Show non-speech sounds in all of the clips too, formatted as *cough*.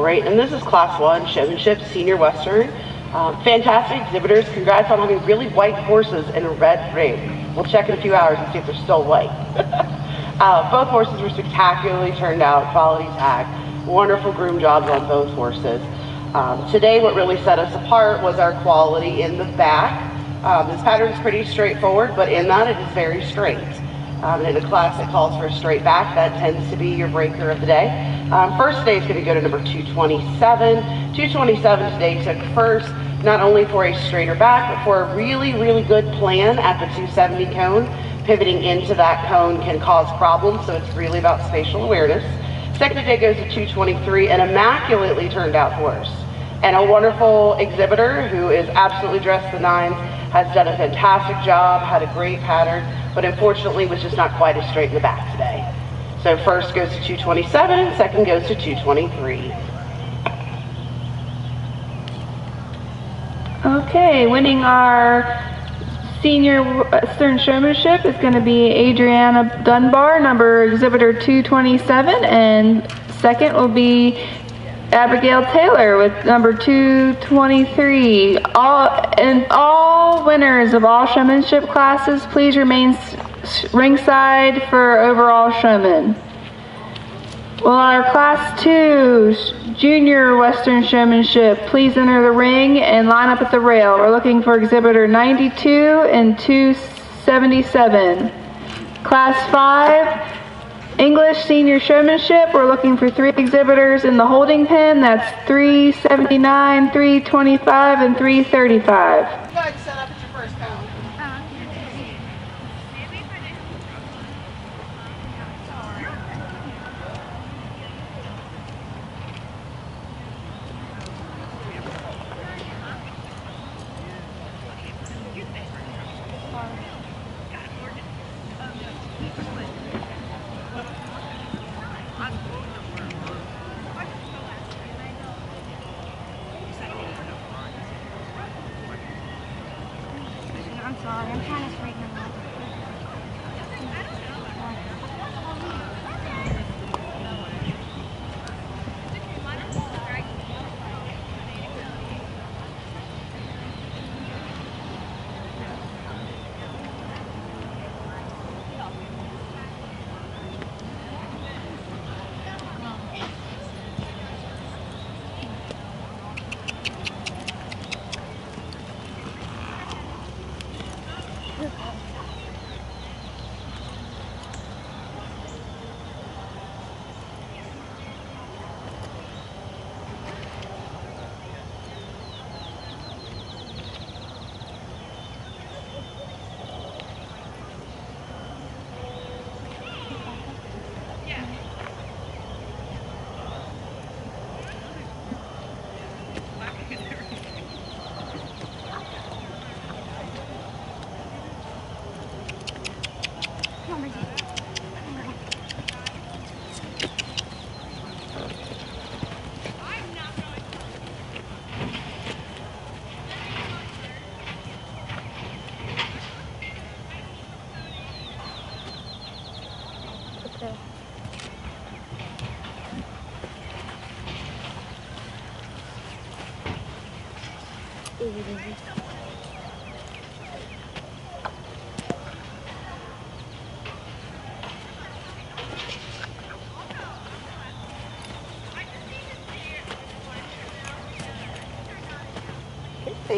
Right, and this is Class 1 Showmanship Senior Western. Um, fantastic exhibitors. Congrats on having really white horses in a red ring. We'll check in a few hours and see if they're still white. *laughs* uh, both horses were spectacularly turned out, quality tack. Wonderful groom jobs on both horses. Um, today, what really set us apart was our quality in the back. Um, this pattern is pretty straightforward, but in that it is very straight. Um, and in a class that calls for a straight back, that tends to be your breaker of the day. Um, first day is going to go to number 227. 227 today took first, not only for a straighter back, but for a really, really good plan at the 270 cone. Pivoting into that cone can cause problems, so it's really about spatial awareness. Second day goes to 223, an immaculately turned out horse. And a wonderful exhibitor who is absolutely dressed the nines, has done a fantastic job, had a great pattern, but unfortunately was just not quite as straight in the back today. So first goes to 227, second goes to 223. Okay, winning our senior uh, Western showmanship is going to be Adriana Dunbar, number exhibitor 227, and second will be Abigail Taylor with number 223. All and all winners of all showmanship classes, please remain ringside for overall showman. Well, our class two junior Western showmanship, please enter the ring and line up at the rail. We're looking for exhibitor 92 and 277. Class five English senior showmanship, we're looking for three exhibitors in the holding pen. That's 379, 325, and 335. Go ahead and set up at your first cone. I'm sorry, I'm trying to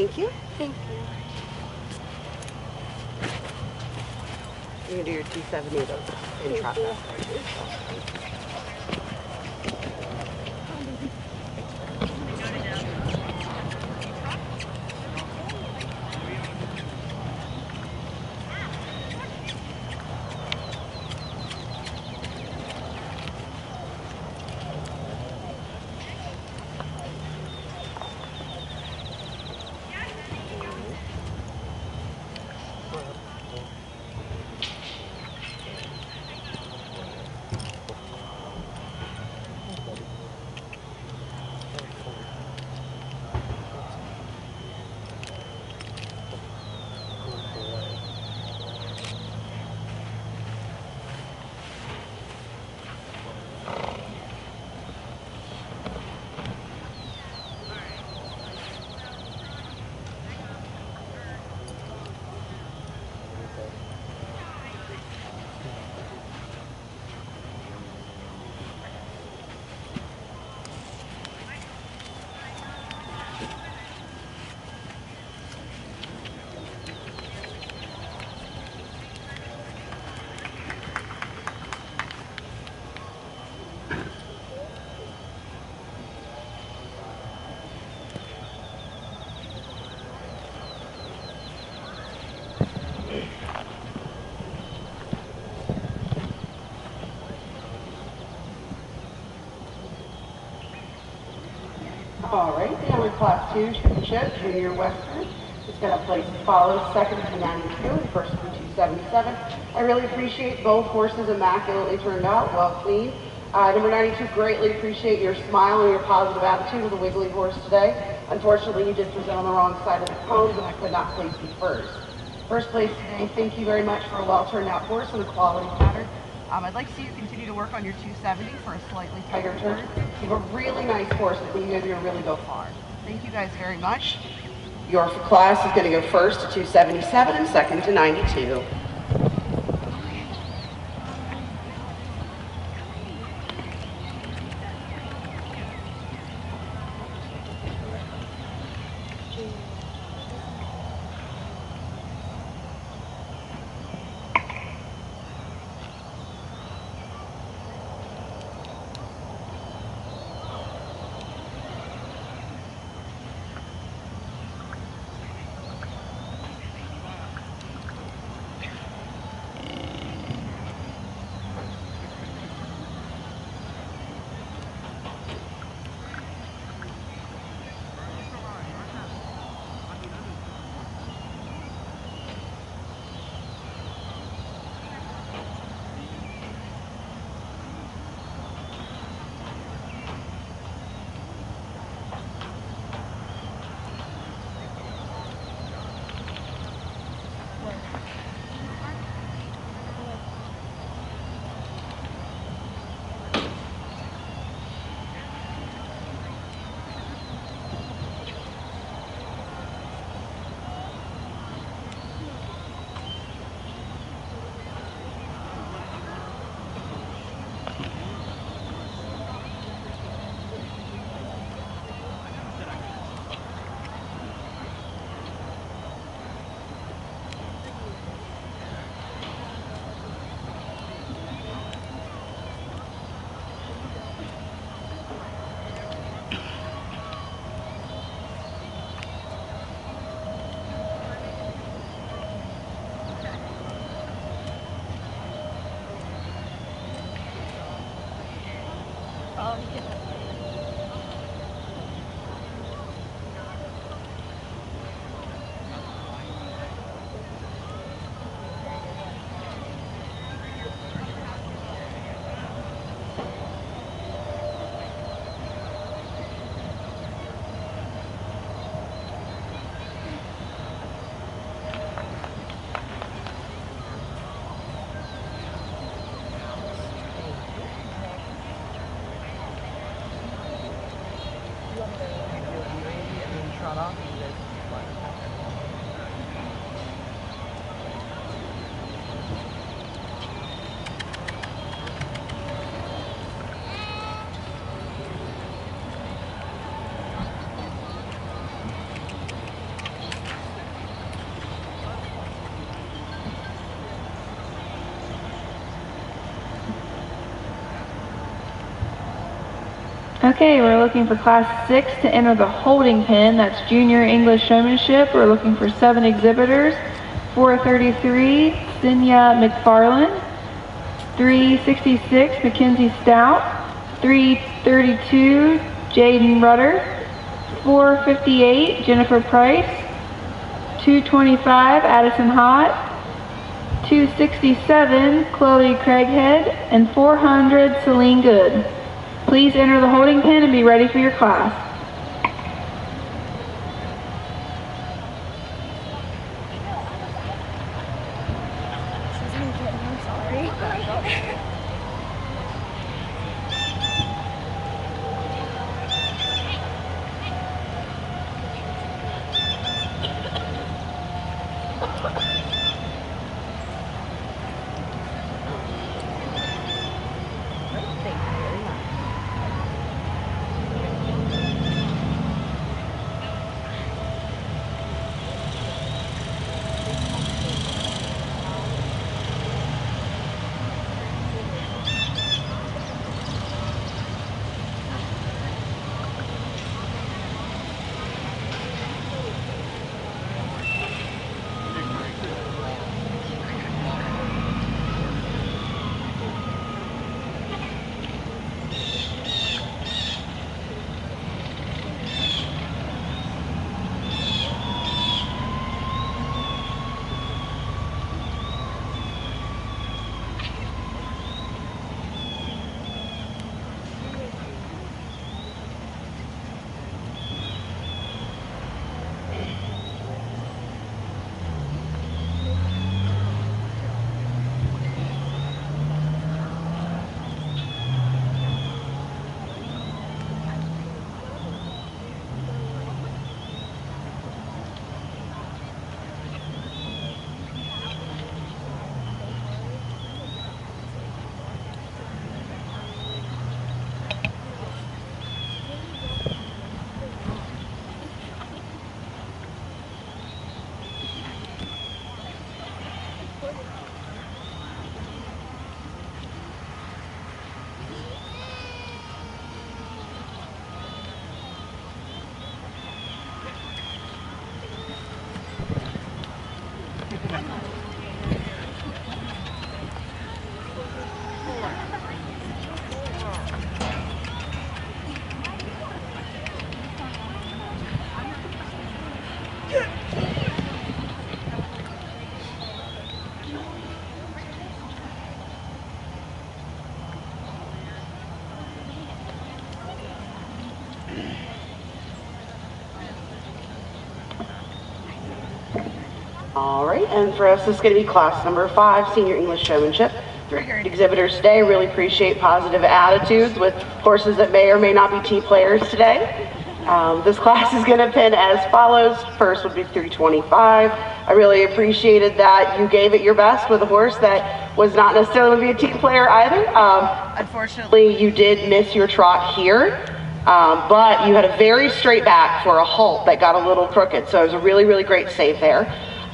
thank you. Thank you. You're gonna do your 270 of those in trap Class 2 Championship, Junior Western. Is going to place as follows, second to 92, and first to 277. I really appreciate both horses immaculately turned out, well clean. Uh, number 92, greatly appreciate your smile and your positive attitude with the wiggly horse today. Unfortunately, you did present on the wrong side of the cones, and I could not place you first. First place today, thank you very much for a well turned out horse and a quality pattern. Um, I'd like to see you continue to work on your 270 for a slightly tighter turn. You have a really nice horse. I think you guys are going to really go far. Thank you guys very much. Your class is going to go first to 277 and second to 92. Okay, we're looking for class six to enter the holding pen. That's junior English showmanship. We're looking for seven exhibitors. 433, Sinya McFarland. 366, Mackenzie Stout. 332, Jaden Rudder. 458, Jennifer Price. 225, Addison Hott. 267, Chloe Craighead. And 400, Celine Good. Please enter the holding pen and be ready for your class. And for us, this is going to be class number five, senior English showmanship. Three exhibitors today. Really appreciate positive attitudes with horses that may or may not be team players today. Um, this class is going to pin as follows. First would be 325. I really appreciated that you gave it your best with a horse that was not necessarily going to be a team player either. Um, unfortunately, you did miss your trot here. Um, but you had a very straight back for a halt that got a little crooked. So it was a really, really great save there.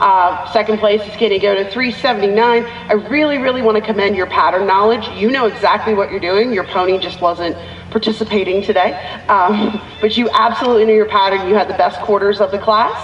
Uh, second place is going to go to 379. I really, really want to commend your pattern knowledge. You know exactly what you're doing. Your pony just wasn't participating today. Um, *laughs* but you absolutely knew your pattern. You had the best quarters of the class.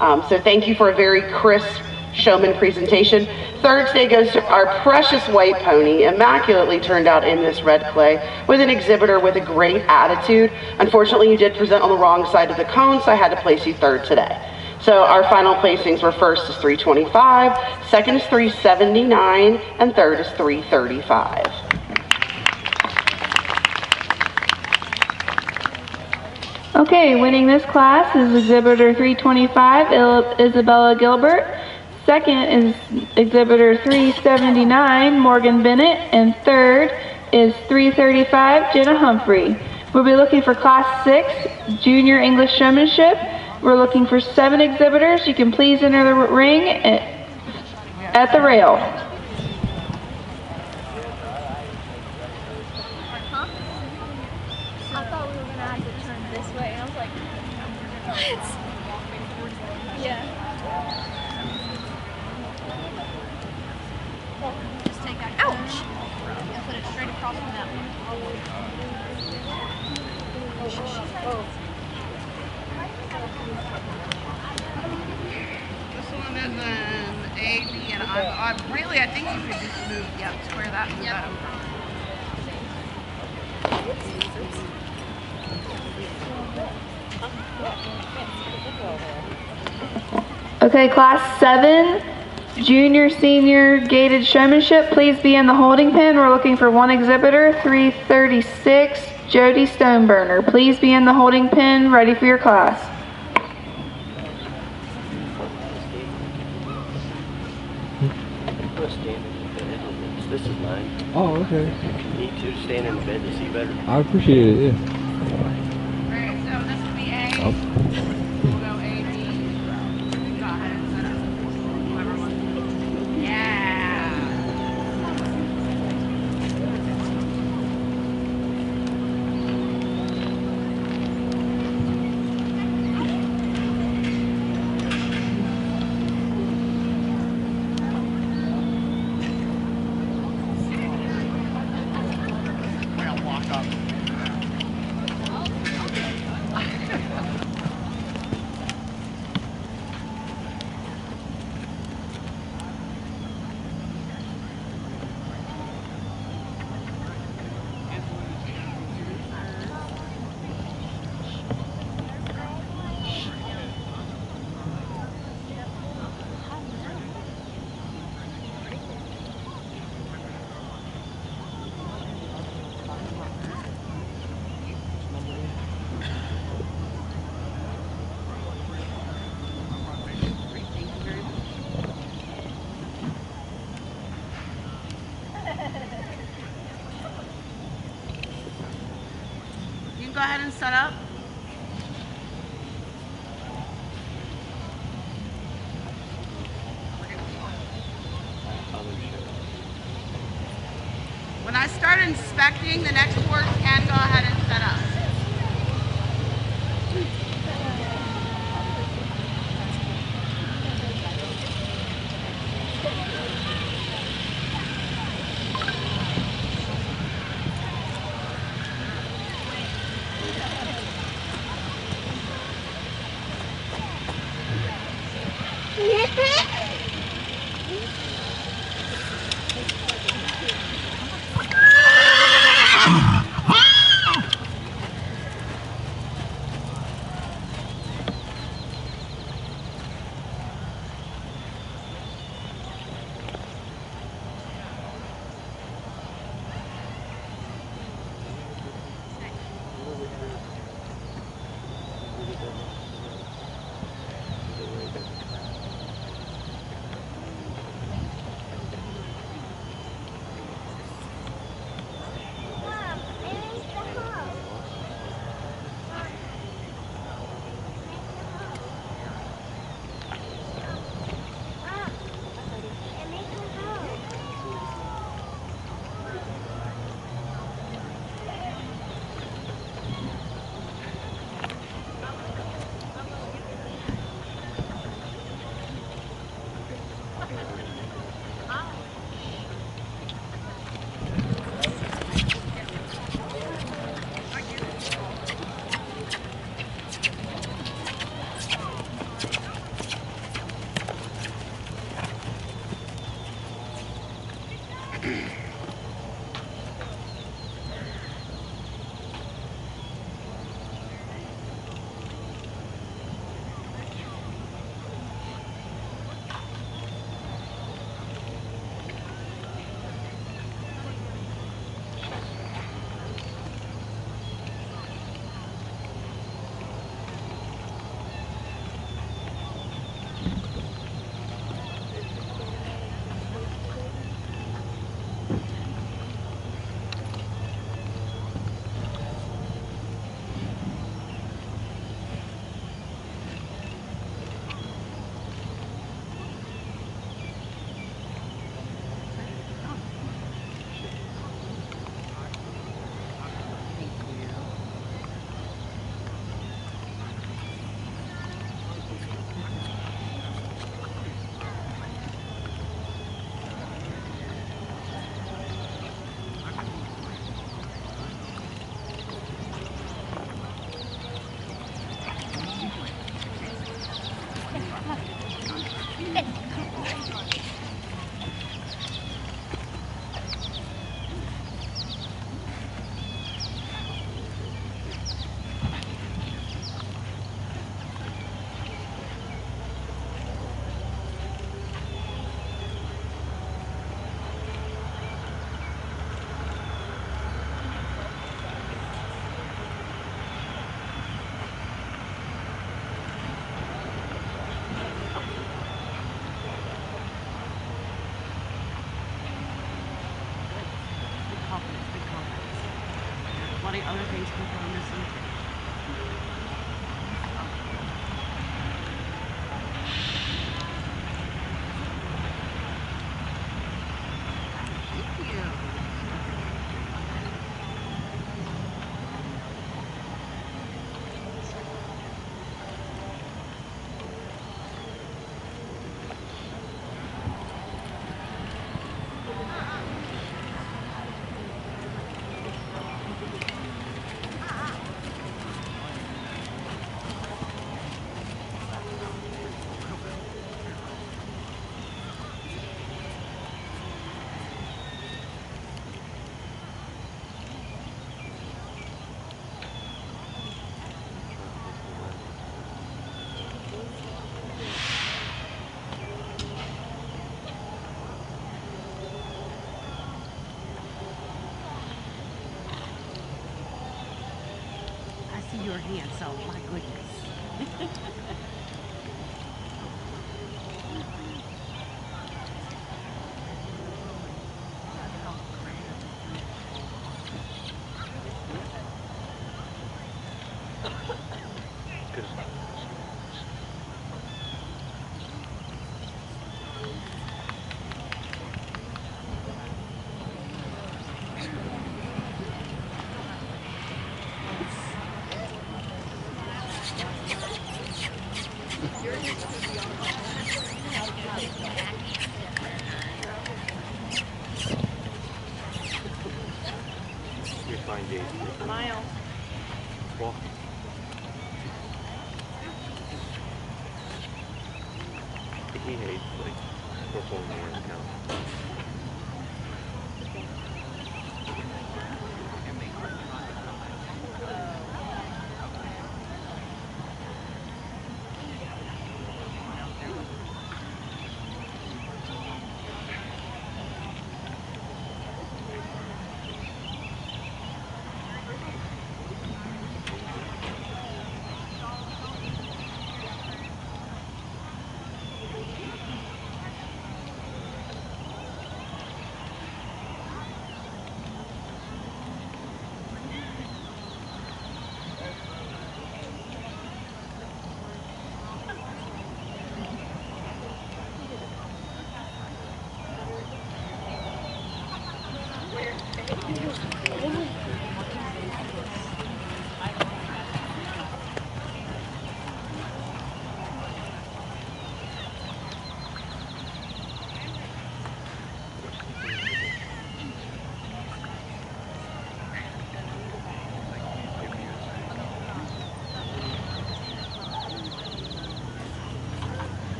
Um, so thank you for a very crisp showman presentation. Third today goes to our precious white pony, immaculately turned out in this red clay, with an exhibitor with a great attitude. Unfortunately, you did present on the wrong side of the cone, so I had to place you third today. So our final placings were first is 325, second is 379, and third is 335. Okay, winning this class is exhibitor 325, Isabella Gilbert. Second is exhibitor 379, Morgan Bennett. And third is 335, Jenna Humphrey. We'll be looking for class six, junior English showmanship. We're looking for seven exhibitors. You can please enter the ring at, at the rail. I thought we were gonna have to turn this way, and I was like, what? Yeah. Just take that ouch and put it straight across from that one. This one is an A, B, and I, I really, I think you could just move, yep, square that, move that over. Okay, class seven, junior, senior gaited showmanship. Please be in the holding pen. We're looking for one exhibitor, 336, Jody Stoneburner. Please be in the holding pen, ready for your class. Let's stand in the bed. This is mine. Oh, okay. Need to stand in the bed to see better. I appreciate it. Yeah. Alright, so this would be A. Oh. We'll go A, B. Go ahead and set up. Whoever wants. Yeah. I'll walk up. You can go ahead and set up.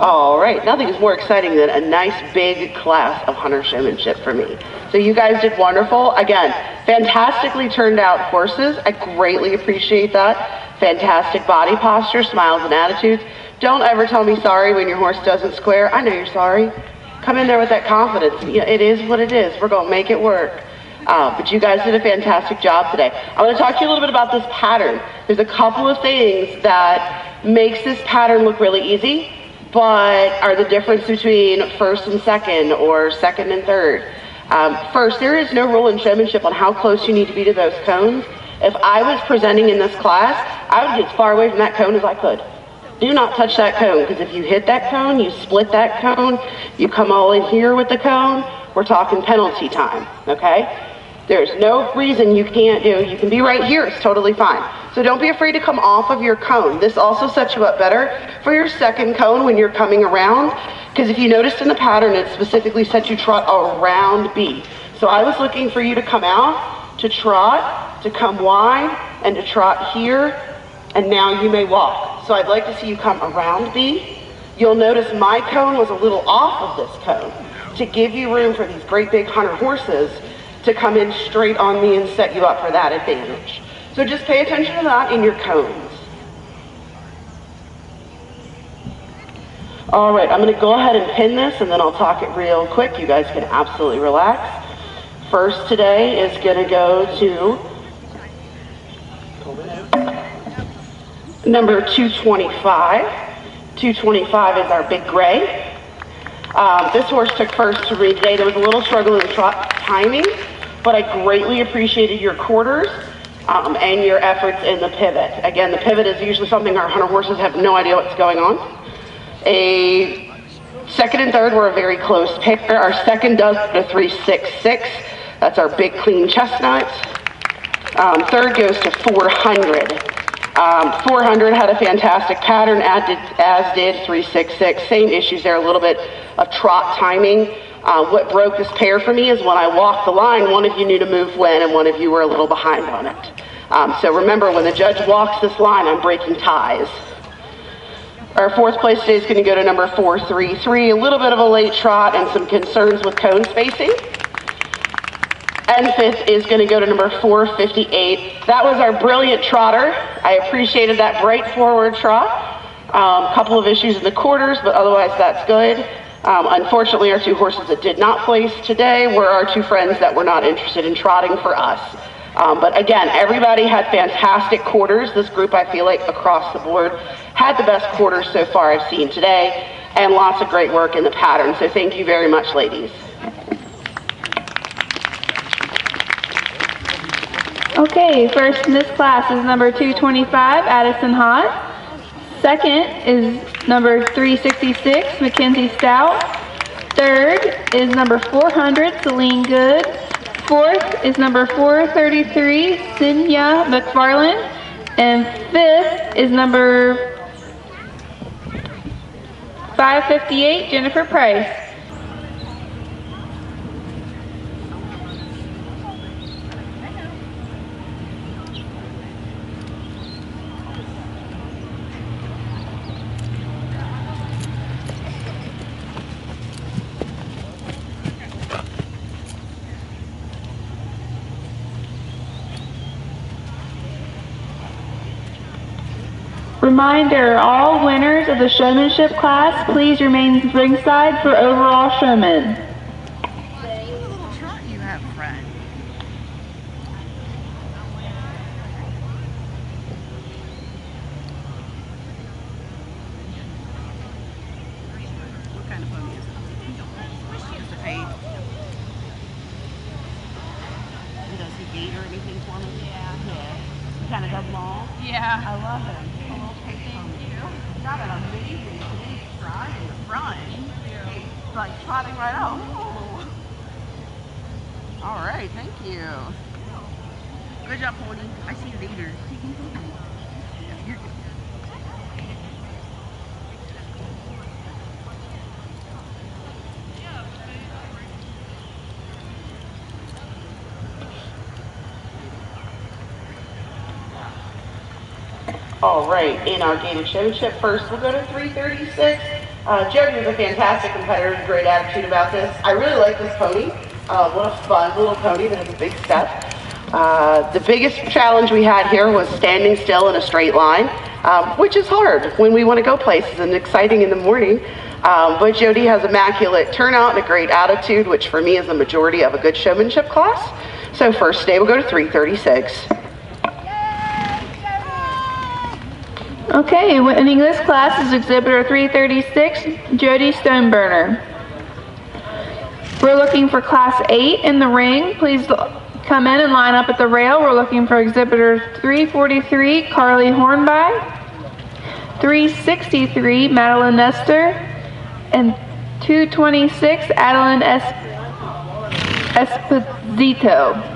All right, nothing is more exciting than a nice big class of hunter showmanship for me. So you guys did wonderful. Again, fantastically turned out horses. I greatly appreciate that. Fantastic body posture, smiles and attitudes. Don't ever tell me sorry when your horse doesn't square. I know you're sorry. Come in there with that confidence. It is what it is. We're going to make it work. Uh, but you guys did a fantastic job today. I want to talk to you a little bit about this pattern. There's a couple of things that makes this pattern look really easy, but are the difference between first and second or second and third. Um, first, there is no rule in showmanship on how close you need to be to those cones. If I was presenting in this class, I would get as far away from that cone as I could. Do not touch that cone because if you hit that cone, you split that cone, you come all in here with the cone, we're talking penalty time, okay? There's no reason you can't do, you can be right here, it's totally fine. So don't be afraid to come off of your cone. This also sets you up better for your second cone when you're coming around, because if you noticed in the pattern, it specifically said you trot around B. So I was looking for you to come out, to trot, to come wide, and to trot here, and now you may walk. So I'd like to see you come around B. You'll notice my cone was a little off of this cone to give you room for these great big hunter horses to come in straight on me and set you up for that advantage. So just pay attention to that in your cones. All right, I'm going to go ahead and pin this and then I'll talk it real quick. You guys can absolutely relax. First today is going to go to number 225. 225 is our big gray. Um, this horse took first to read today. There was a little struggle in the trot timing, but I greatly appreciated your quarters um, and your efforts in the pivot. Again, the pivot is usually something our hunter horses have no idea what's going on. A second and third were a very close pair. Our second does go to 366. That's our big clean chestnut. Um, third goes to 400. Um, 400 had a fantastic pattern, as did, as did 366. Same issues there, a little bit of trot timing. Uh, what broke this pair for me is when I walked the line, one of you knew to move when, and one of you were a little behind on it. Um, so remember, when the judge walks this line, I'm breaking ties. Our fourth place today is going to go to number 433. A little bit of a late trot and some concerns with cone spacing. And fifth is going to go to number 458. That was our brilliant trotter. I appreciated that bright forward trot. A um, couple of issues in the quarters, but otherwise that's good. Um, unfortunately, our two horses that did not place today were our two friends that were not interested in trotting for us. Um, but again, everybody had fantastic quarters. This group, I feel like, across the board, had the best quarters so far I've seen today, and lots of great work in the pattern. So thank you very much, ladies. Okay, first in this class is number 225, Addison Hott. Second is number 366, Mackenzie Stout. Third is number 400, Celine Good. Fourth is number 433, Cynthia McFarland. And fifth is number 558, Jennifer Price. Reminder, all winners of the showmanship class, please remain ringside for overall showman. What little trot you have, friend? What kind of pony is it? Just a fade. And Does he gait or anything for me? Yeah. Yeah. Kind of does long. Yeah. I love him. A little pink pony. Got an amazing big stride in the front. He's like trotting right out. Ooh. All right, thank you. Good job, pony. I see your leader. You're good. Right, in our gaited showmanship, first we'll go to 336. Uh, Jody was a fantastic competitor, great attitude about this. I really like this pony. Uh, what a fun little pony that has a big step. Uh, the biggest challenge we had here was standing still in a straight line, um, which is hard when we want to go places and exciting in the morning. Um, but Jody has immaculate turnout and a great attitude, which for me is the majority of a good showmanship class. So first day we'll go to 336. Okay, winning this class is exhibitor 336, Jody Stoneburner. We're looking for class 8 in the ring. Please come in and line up at the rail. We're looking for exhibitor 343, Carly Hornby, 363, Madeline Nestor, and 226, Adeline es- Esposito.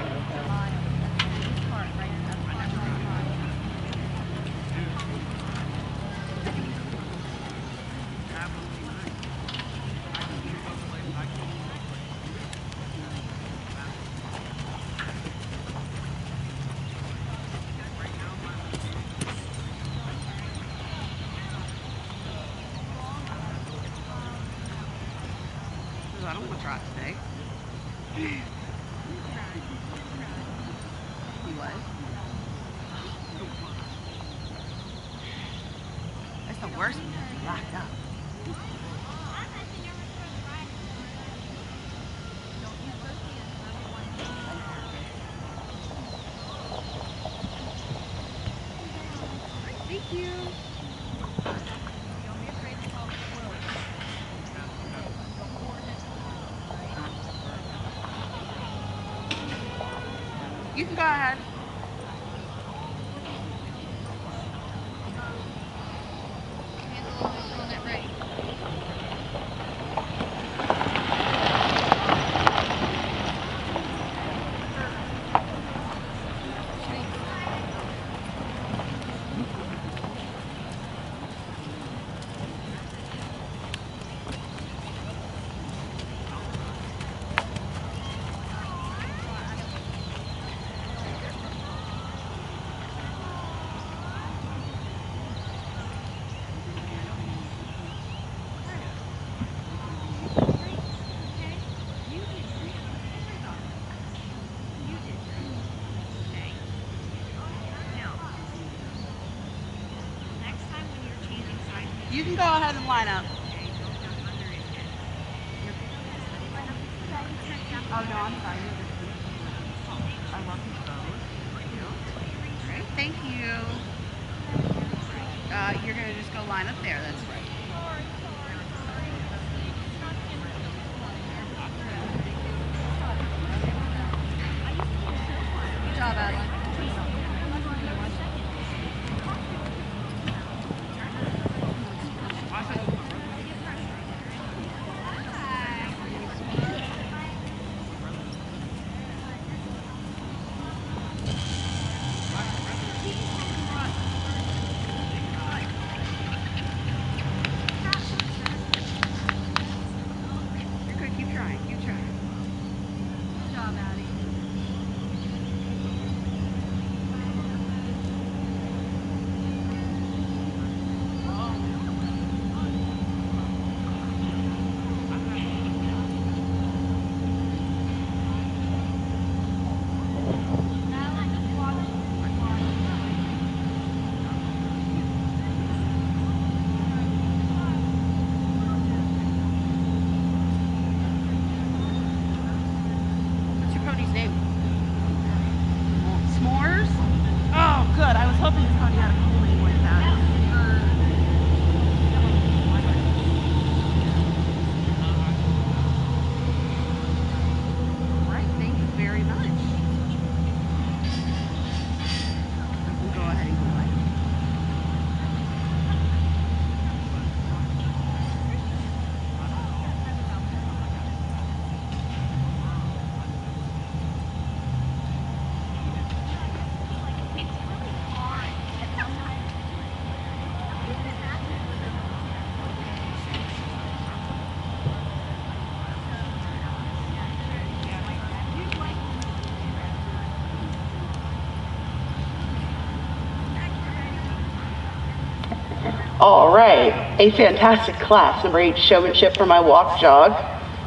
A fantastic class. Number eight, showmanship for my walk jog.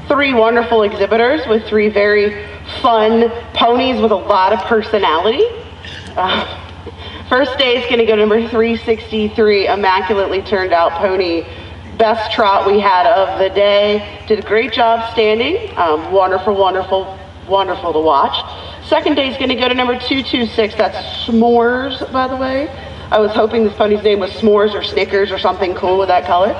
Three wonderful exhibitors with three very fun ponies with a lot of personality. Uh, first day is going to go number 363, immaculately turned out pony. Best trot we had of the day. Did a great job standing. Um, wonderful, wonderful, wonderful to watch. Second day is going to go to number 226. That's S'mores, by the way. I was hoping this pony's name was S'mores or Snickers or something cool with that color.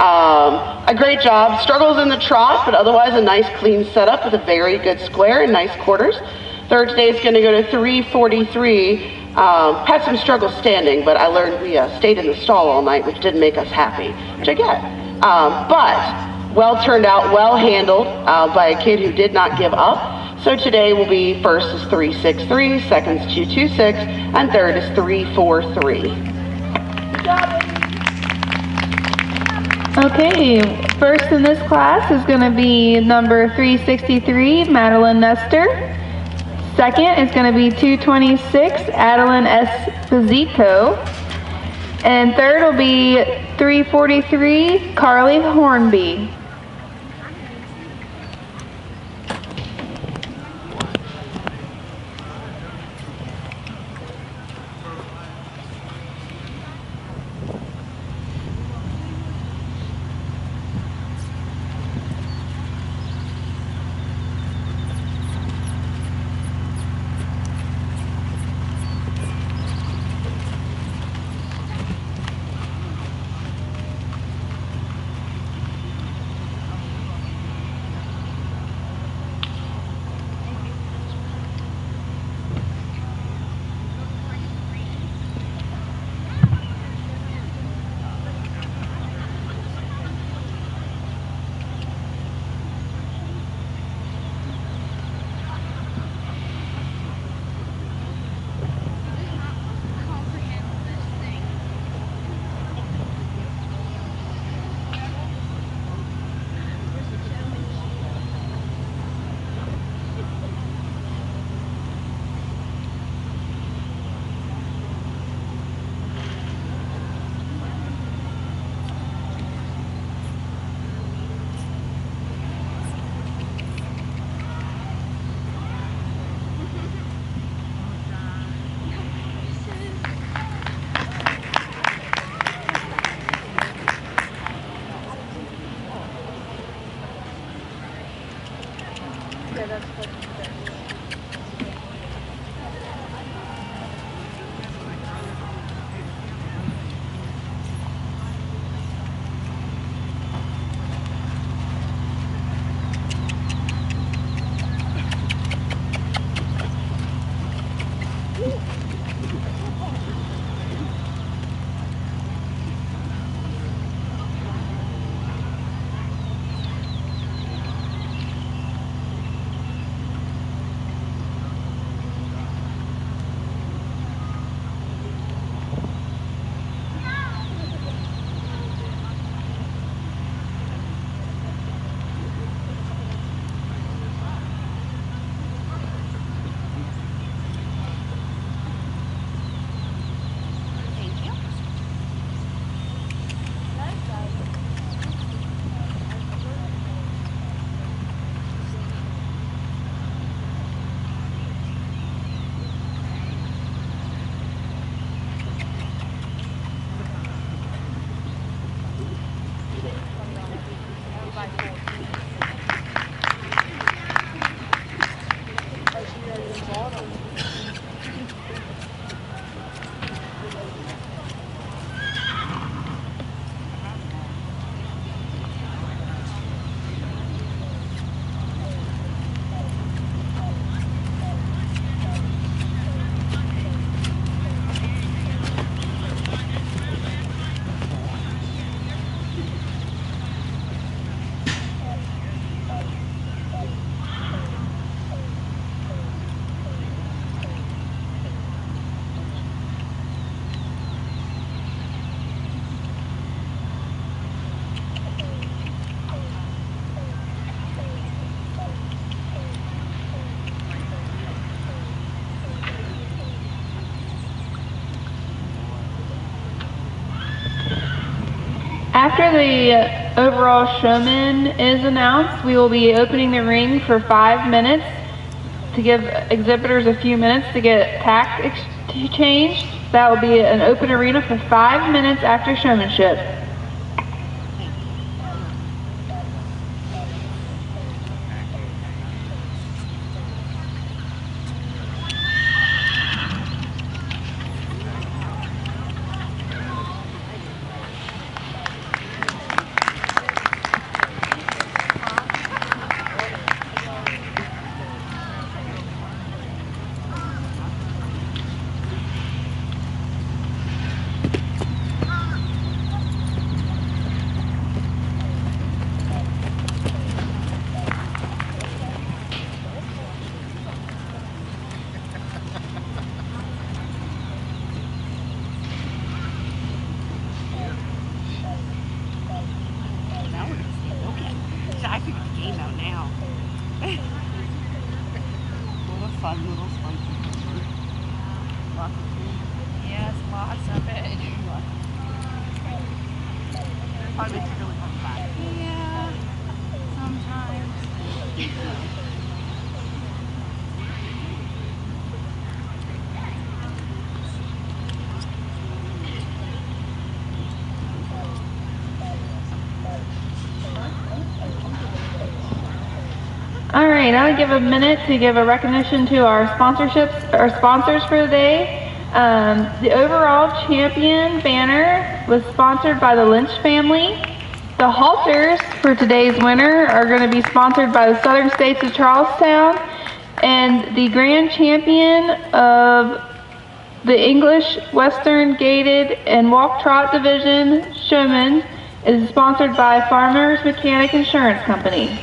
Um, a great job. Struggles in the trot, but otherwise a nice clean setup with a very good square and nice quarters. Third day is going to go to 343. Um, had some struggles standing, but I learned we uh, stayed in the stall all night, which didn't make us happy, which I get. Um, but well turned out, well handled uh, by a kid who did not give up. So today will be first is 363, second is 226, and third is 343. Okay, first in this class is going to be number 363, Madeline Nestor. Second is going to be 226, Adeline Esposito. And third will be 343, Carly Hornby. After the uh, overall showman is announced, we will be opening the ring for five minutes to give exhibitors a few minutes to get tack exchange. That will be an open arena for five minutes after showmanship. Now we're gonna see. Okay. So I figured the game out now. Fun little spicy pepper. Lots of food. Yes, lots of it. You really come back. Yeah, sometimes. *laughs* I'll give a minute to give a recognition to our sponsorships, our sponsors for the day. Um, the overall champion banner was sponsored by the Lynch family. The halters for today's winner are going to be sponsored by the Southern States of Charles Town. And the grand champion of the English Western Gaited and Walk Trot Division Showman is sponsored by Farmers Mechanic Insurance Company.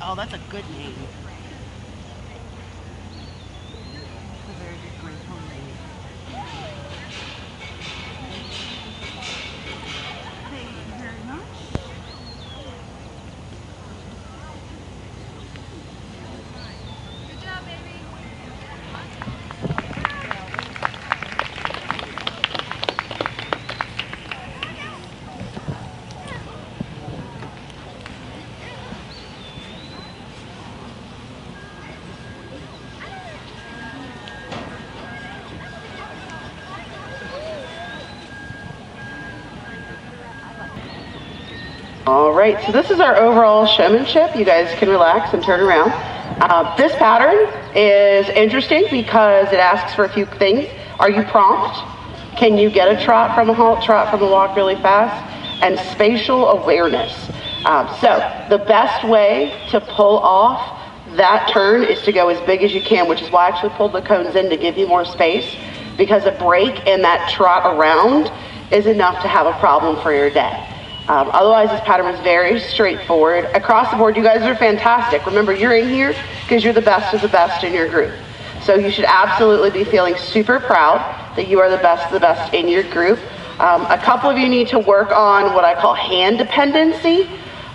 Oh, that's a good name. All right, so this is our overall showmanship. You guys can relax and turn around. Uh, this pattern is interesting because it asks for a few things. Are you prompt? Can you get a trot from a halt, trot from a walk really fast? And spatial awareness. Um, so the best way to pull off that turn is to go as big as you can, which is why I actually pulled the cones in to give you more space because a break in that trot around is enough to have a problem for your day. Um, otherwise, this pattern is very straightforward. Across the board, you guys are fantastic. Remember, you're in here because you're the best of the best in your group. So you should absolutely be feeling super proud that you are the best of the best in your group. Um, a couple of you need to work on what I call hand dependency.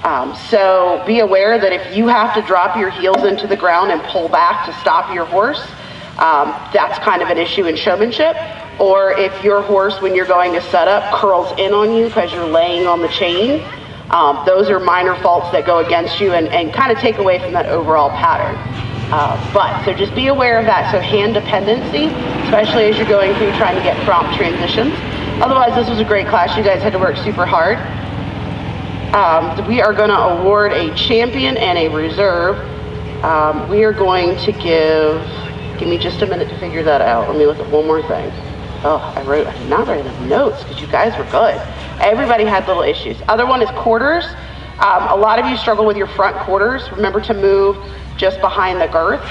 Um, so be aware that if you have to drop your heels into the ground and pull back to stop your horse, um, that's kind of an issue in showmanship. Or if your horse, when you're going to set up, curls in on you because you're laying on the chain, um, those are minor faults that go against you and, and kind of take away from that overall pattern. Uh, but, so just be aware of that. So hand dependency, especially as you're going through trying to get prompt transitions. Otherwise, this was a great class. You guys had to work super hard. Um, we are going to award a champion and a reserve. Um, we are going to give, give me just a minute to figure that out. Let me look at one more thing. Oh, I wrote, I did not write enough notes because you guys were good. Everybody had little issues. Other one is quarters. Um, a lot of you struggle with your front quarters. Remember to move just behind the girth.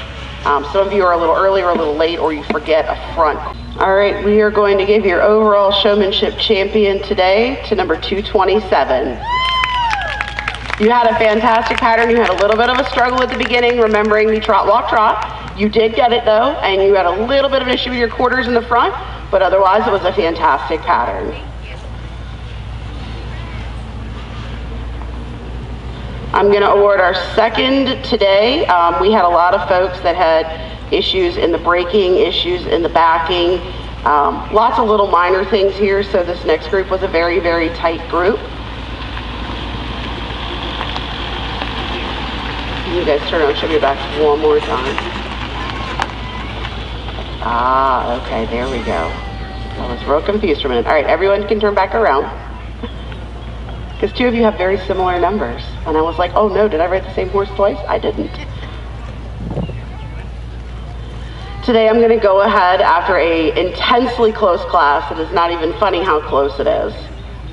Um, some of you are a little early or a little late or you forget a front. All right, we are going to give your overall showmanship champion today to number 227. You had a fantastic pattern. You had a little bit of a struggle at the beginning, remembering the trot, walk, trot. You did get it though, and you had a little bit of an issue with your quarters in the front, but otherwise it was a fantastic pattern. I'm going to award our second today. Um, we had a lot of folks that had issues in the braking, issues in the backing, um, lots of little minor things here. So this next group was a very, very tight group. You guys turn around, show me backs one more time. Ah, okay, there we go. I was real confused for a minute. All right, everyone can turn back around. *laughs* Because two of you have very similar numbers. And I was like, oh no, did I write the same horse twice? I didn't. Today I'm going to go ahead after a intensely close class. It is not even funny how close it is.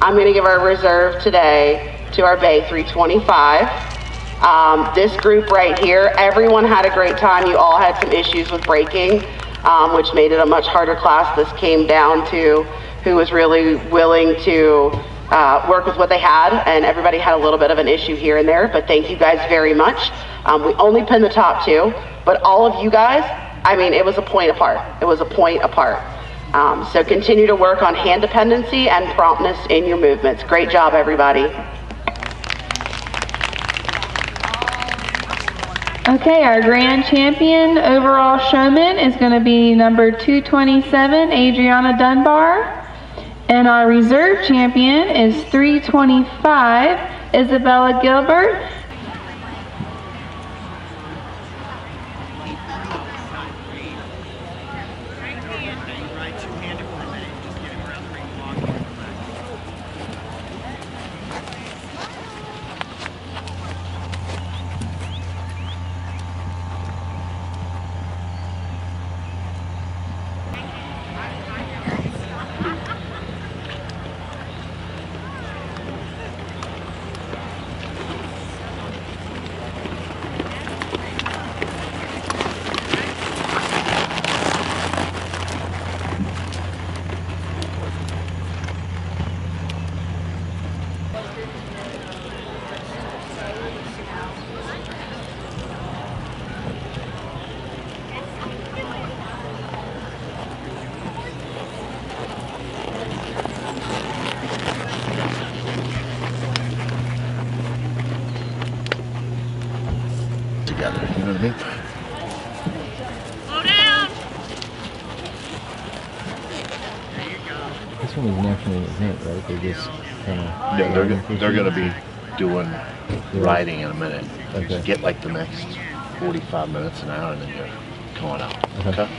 I'm going to give our reserve today to our Bay 325. Um, this group right here, everyone had a great time. You all had some issues with braking, um, which made it a much harder class. This came down to who was really willing to uh, work with what they had, and everybody had a little bit of an issue here and there, but thank you guys very much. Um, we only pinned the top two, but all of you guys, I mean, it was a point apart. It was a point apart. Um, so continue to work on hand dependency and promptness in your movements. Great job, everybody. Okay, our grand champion overall showman is going to be number 227, Adriana Dunbar. And our reserve champion is 325, Isabella Gilbert. together. You know what I mean? Slow down. This one is an actual event, right? They just kind of. Yeah, they're gonna be doing riding in a minute. Okay. Just get like the next 45 minutes an hour, and then you're going out. Okay.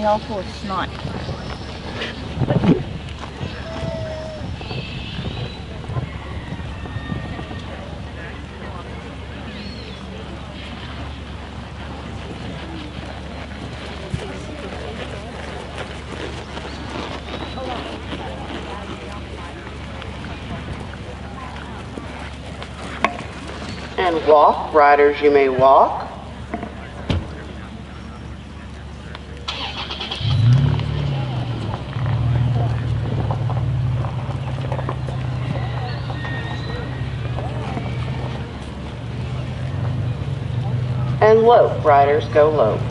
me all full of snot. And walk, riders, you may walk. lope, Riders go low.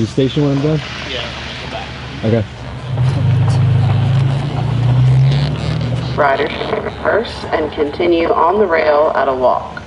The station when I'm done? Yeah, Okay. Riders should reverse and continue on the rail at a walk.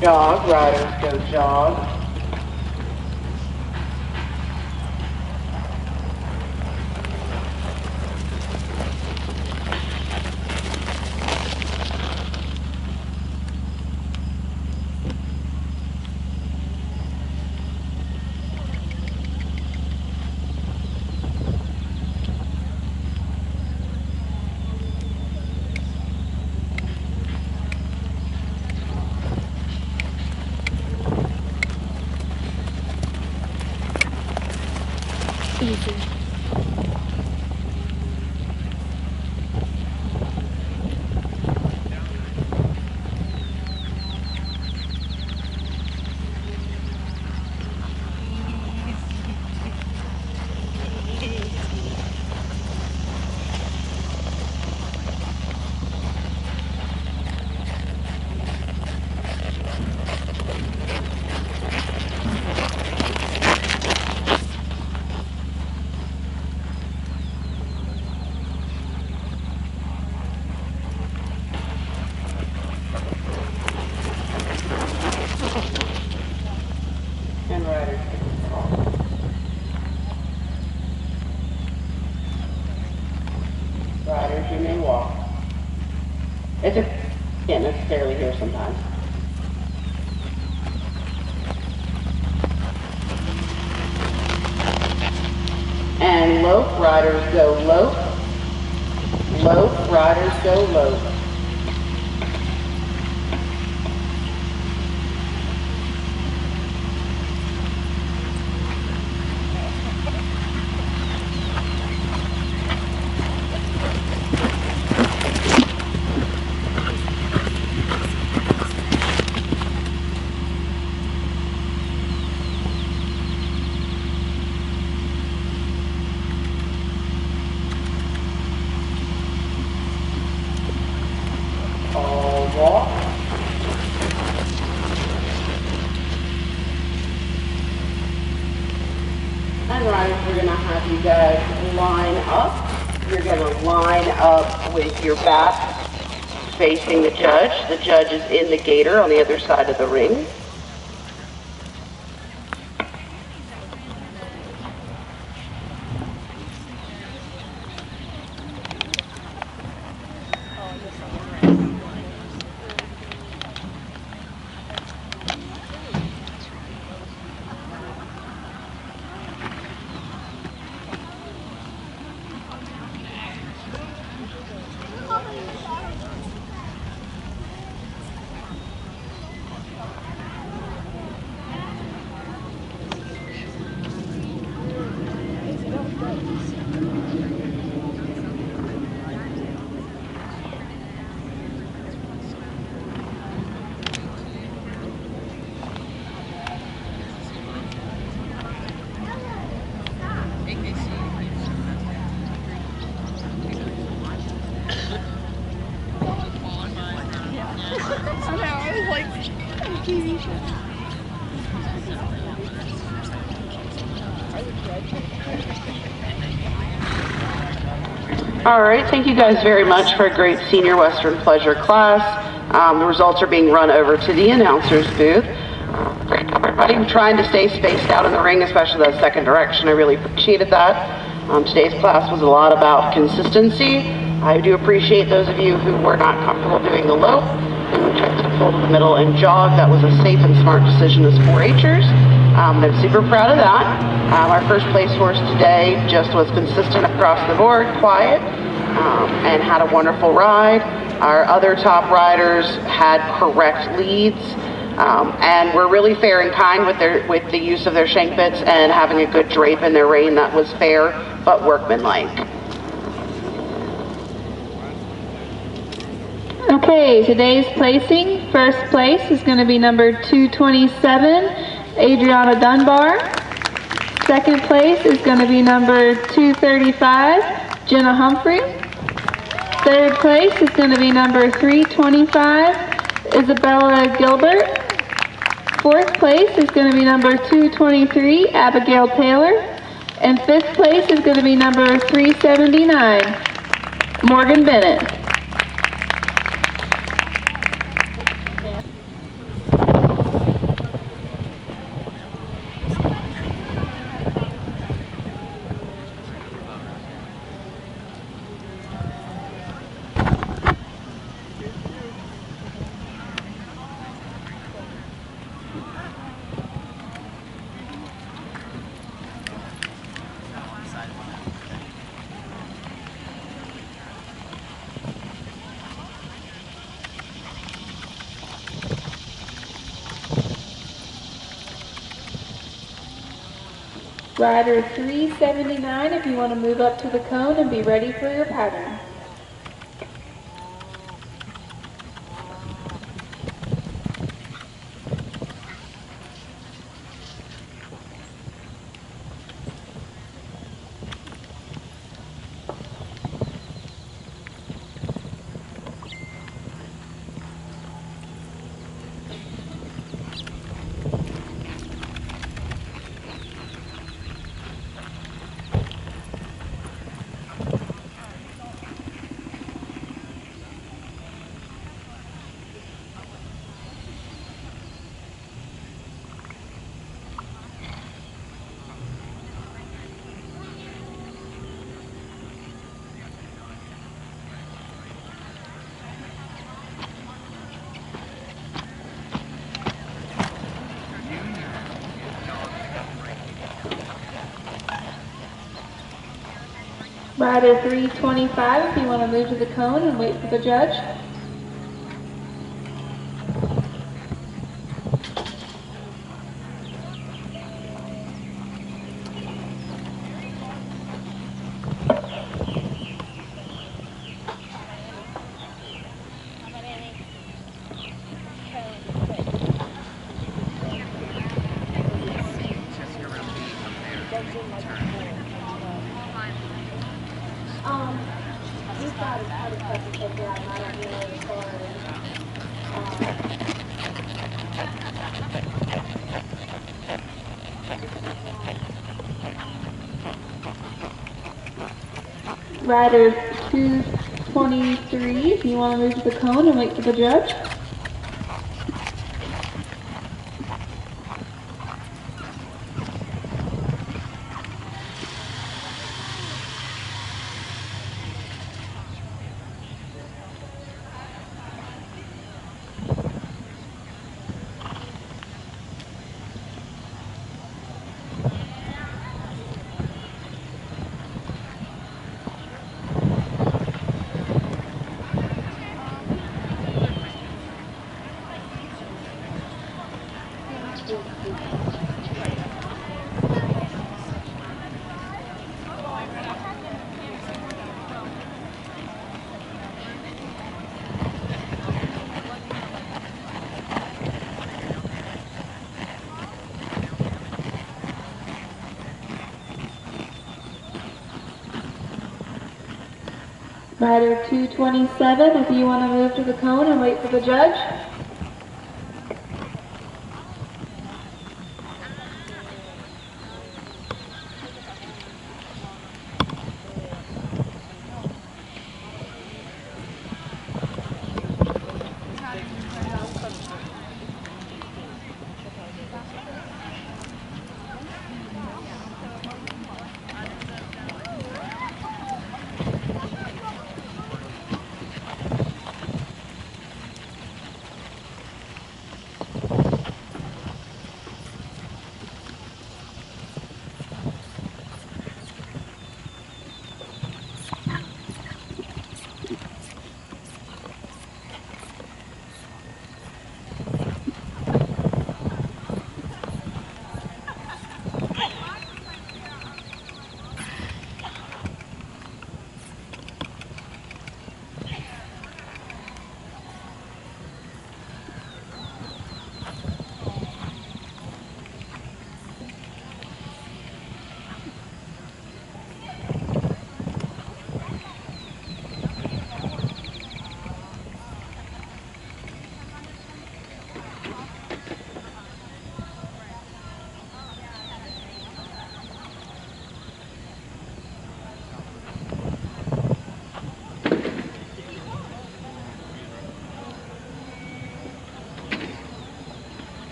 Jog, riders your back facing the judge. The judge is in the gator on the other side of the ring. All right, thank you guys very much for a great senior Western pleasure class. Um, the results are being run over to the announcer's booth. I'm trying to stay spaced out in the ring, especially that second direction. I really appreciated that. Um, today's class was a lot about consistency. I do appreciate those of you who were not comfortable doing the lope and tried to pull to the middle and jog. That was a safe and smart decision as 4-Hers. Um, I'm super proud of that. Um, our first place horse today just was consistent across the board, quiet. Um, and had a wonderful ride. Our other top riders had correct leads. Um, and were really fair and kind with their with the use of their shank bits and having a good drape in their rein that was fair but workmanlike. Okay, today's placing, first place is going to be number 227, Adriana Dunbar. Second place is going to be number 235, Jenna Humphrey. Third place is going to be number 325, Isabella Gilbert. Fourth place is going to be number 223, Abigail Taylor. And fifth place is going to be number 379, Morgan Bennett. Rider 379, if you want to move up to the cone and be ready for your pattern. Rider 325, if you want to move to the cone and wait for the judge. Rider 223, if you want to move to the cone and wait for the judge. Rider 227, if you want to move to the cone and wait for the judge.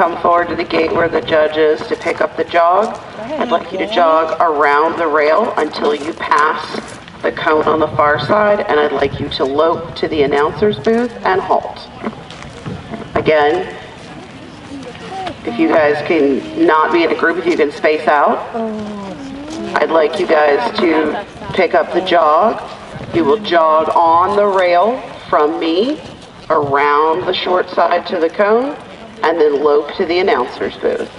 Come forward to the gate where the judge is to pick up the jog. I'd like you to jog around the rail until you pass the cone on the far side, and I'd like you to lope to the announcer's booth and halt. Again, if you guys can not be in a group, if you can space out. I'd like you guys to pick up the jog. You will jog on the rail from me around the short side to the cone and then lope to the announcer's booth.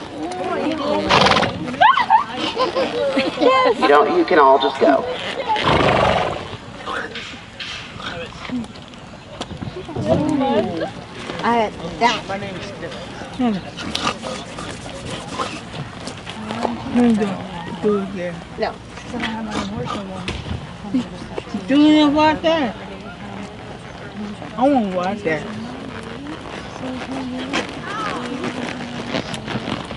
You don't, you can all just go. I that. My name is. No. Do you watch that? I want to watch that.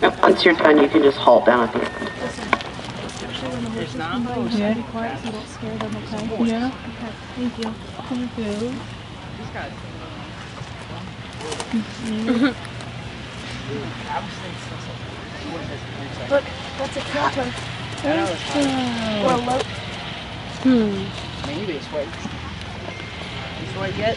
Yep, Once you're done, you can just halt down at the end. Yeah. Yeah. Thank you. Thank you. Look, that's a. Hmm. Or a lope. Maybe it's wait. It's wait yet?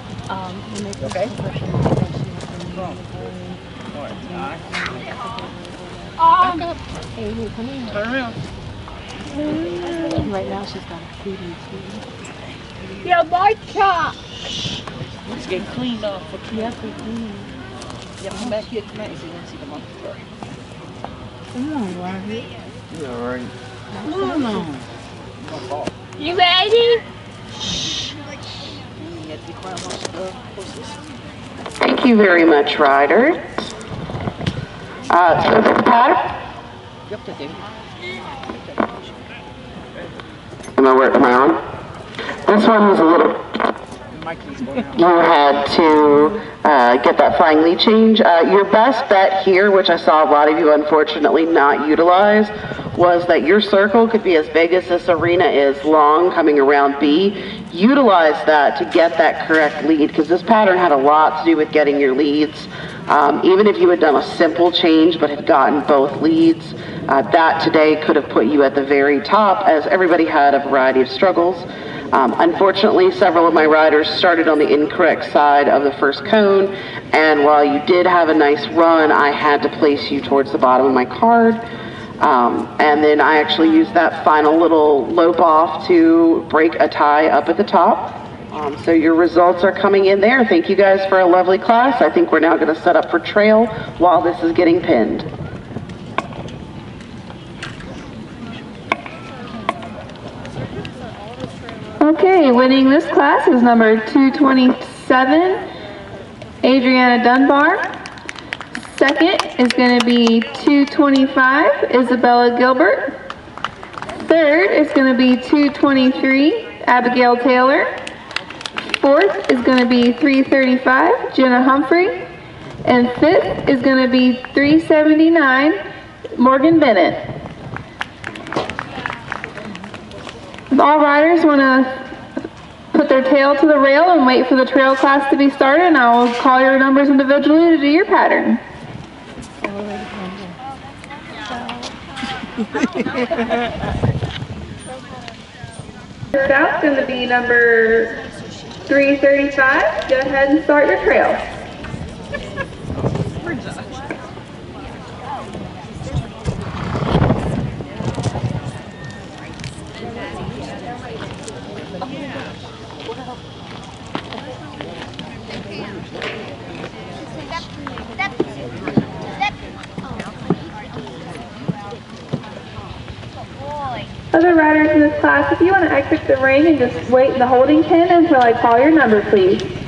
face. Turn around. Right now she's got a feeding tube. Yeah, my chop. It's getting cleaned off. Yeah, they're cleaning. Yeah, come back here tonight so you can see the monster. Mm, come on, Robbie. Yeah, all right. Come on. You ready? You have to be quiet amongst the horses. Thank you very much, riders. Uh, the pattern, am I, am I on? This one was a little you had to uh, get that flying lead change. Uh, your best bet here, which I saw a lot of you unfortunately not utilize, was that your circle could be as big as this arena is long coming around B. Utilize that to get that correct lead because this pattern had a lot to do with getting your leads. Um, even if you had done a simple change but had gotten both leads, uh, that today could have put you at the very top as everybody had a variety of struggles. Um, unfortunately, several of my riders started on the incorrect side of the first cone, and while you did have a nice run, I had to place you towards the bottom of my card. Um, and then I actually use that final little lope off to break a tie up at the top. Um, so your results are coming in there. Thank you guys for a lovely class. I think we're now going to set up for trail while this is getting pinned. Okay, winning this class is number 227, Adriana Dunbar. Second is going to be 225, Isabella Gilbert. Third is going to be 223, Abigail Taylor. Fourth is going to be 335, Jenna Humphrey. And fifth is going to be 379, Morgan Bennett. All riders want to put their tail to the rail and wait for the trail class to be started, and I will call your numbers individually to do your pattern. Out's going to be number 335. Go ahead and start your trail. Other riders in this class, if you want to exit the ring and just wait in the holding pen until I call your number, please.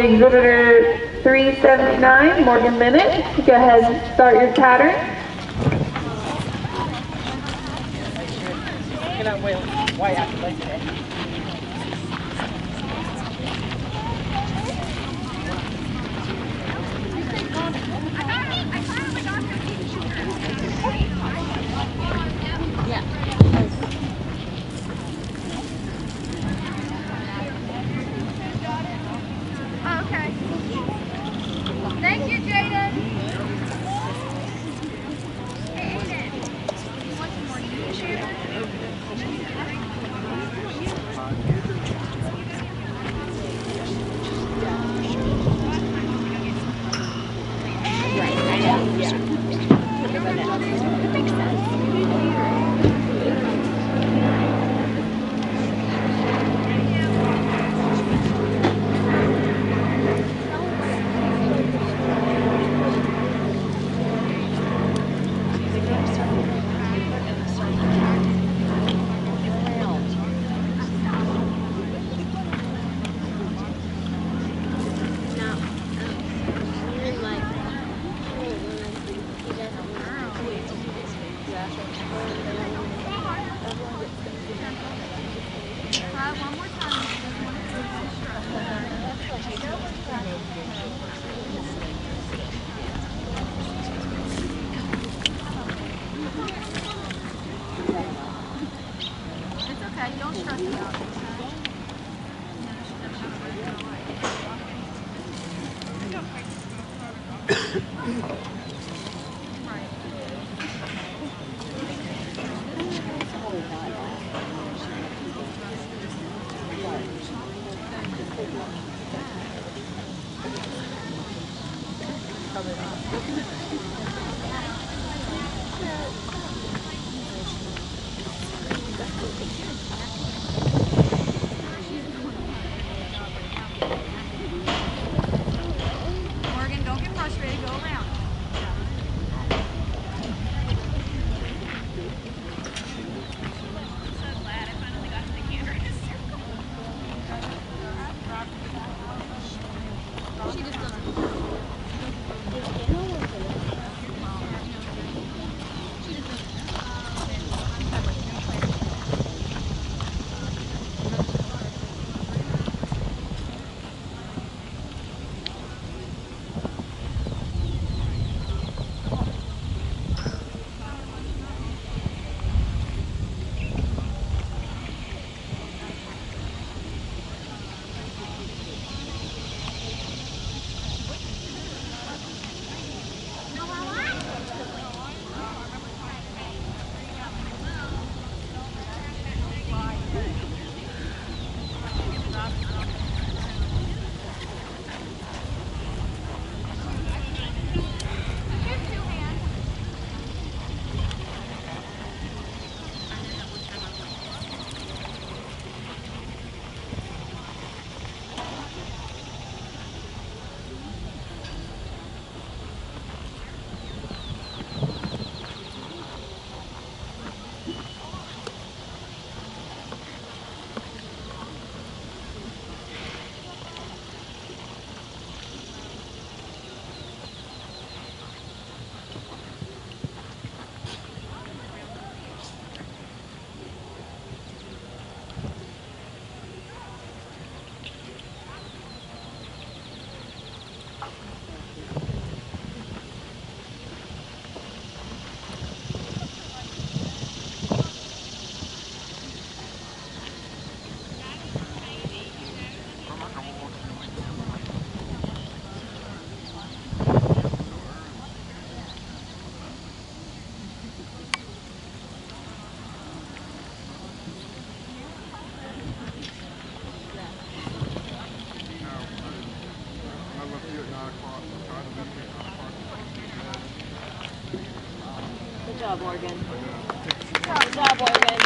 Exhibitor 379, Morgan Bennett. Go ahead and start your pattern. Morgan. Good job, Morgan.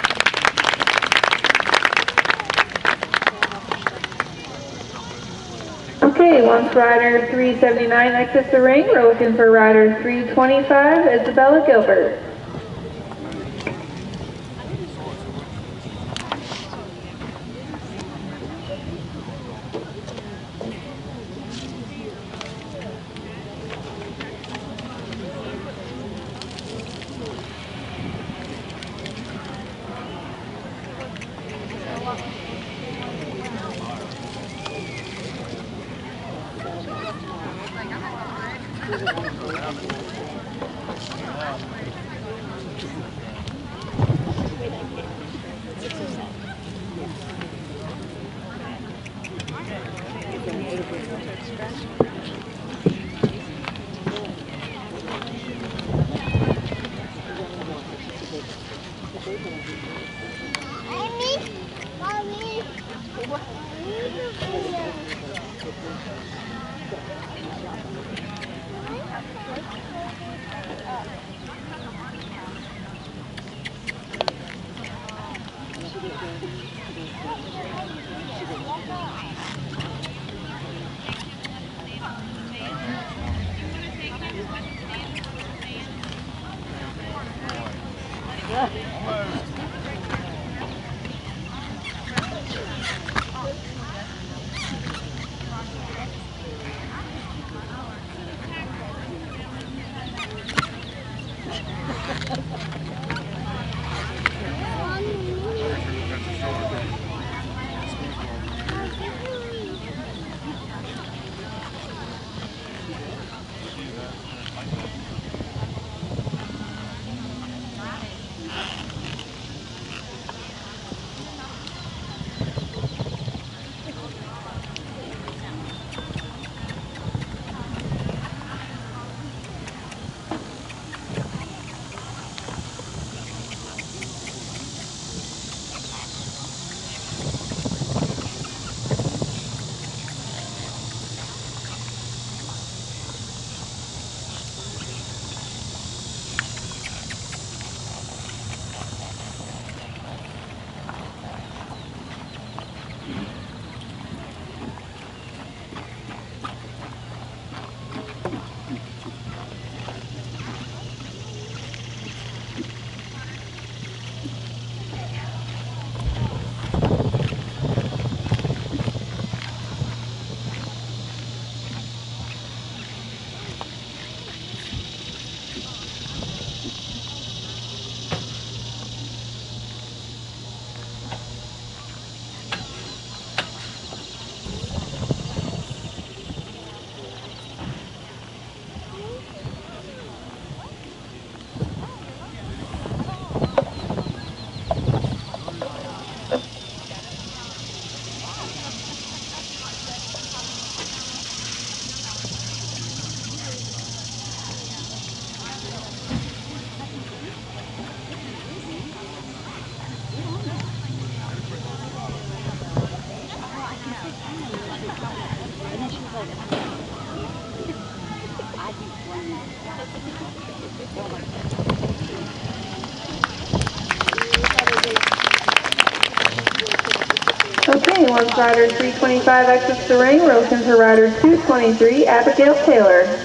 Okay, once rider 379 exits the ring, we're looking for rider 325, Isabella Gilbert. Rider 325 exits the ring, we'll send to rider 223, Abigail Taylor.